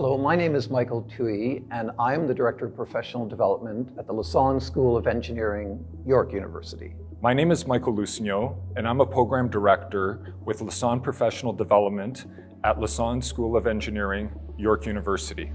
Hello, my name is Michael Twohey, and I'm the Director of Professional Development at the Lassonde School of Engineering, York University. My name is Michael Lusignan, and I'm a Program Director with Lassonde Professional Development at Lassonde School of Engineering, York University.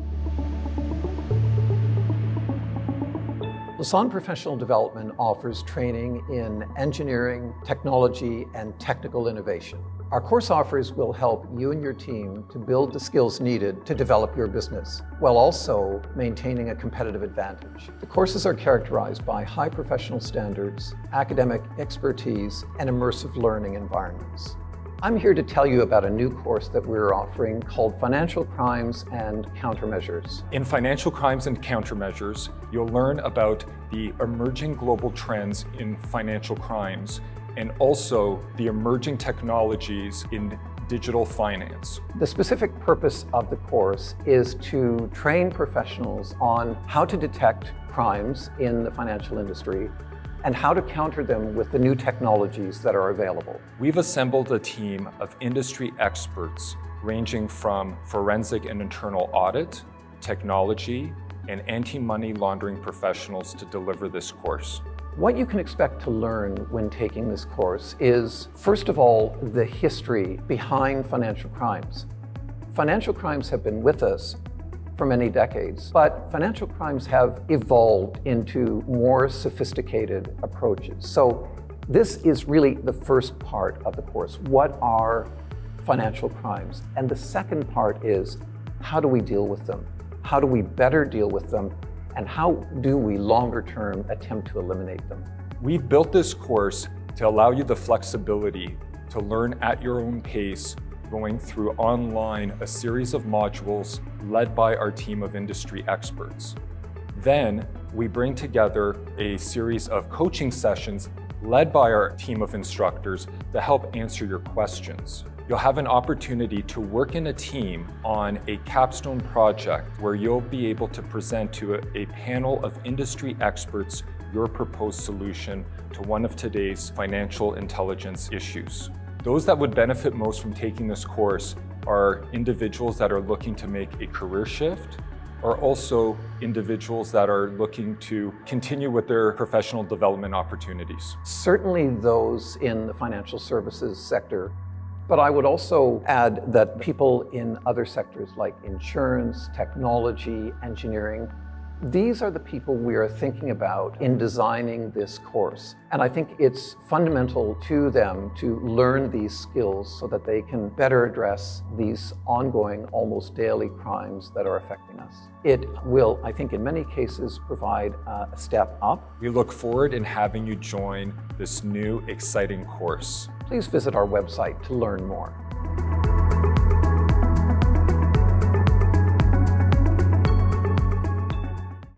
Lassonde Professional Development offers training in engineering, technology, and technical innovation. Our course offers will help you and your team to build the skills needed to develop your business, while also maintaining a competitive advantage. The courses are characterized by high professional standards, academic expertise, and immersive learning environments. I'm here to tell you about a new course that we're offering called Financial Crimes and Countermeasures. In Financial Crimes and Countermeasures, you'll learn about the emerging global trends in financial crimes and also the emerging technologies in digital finance. The specific purpose of the course is to train professionals on how to detect crimes in the financial industry and how to counter them with the new technologies that are available. We've assembled a team of industry experts ranging from forensic and internal audit, technology, and anti-money laundering professionals to deliver this course. What you can expect to learn when taking this course is, first of all, the history behind financial crimes. Financial crimes have been with us for many decades, but financial crimes have evolved into more sophisticated approaches. So this is really the first part of the course. What are financial crimes? And the second part is, how do we deal with them? How do we better deal with them? and how do we longer term attempt to eliminate them? We've built this course to allow you the flexibility to learn at your own pace, going through online a series of modules led by our team of industry experts. Then we bring together a series of coaching sessions led by our team of instructors to help answer your questions. You'll have an opportunity to work in a team on a capstone project where you'll be able to present to a, panel of industry experts your proposed solution to one of today's financial intelligence issues. Those that would benefit most from taking this course are individuals that are looking to make a career shift, or also individuals that are looking to continue with their professional development opportunities. Certainly those in the financial services sector but I would also add that people in other sectors like insurance, technology, engineering, these are the people we are thinking about in designing this course. And I think it's fundamental to them to learn these skills so that they can better address these ongoing, almost daily crimes that are affecting us. It will, I think, in many cases provide a step up. We look forward in having you join this new exciting course. Please visit our website to learn more.